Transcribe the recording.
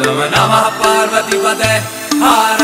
नमः पार्वती पदे हार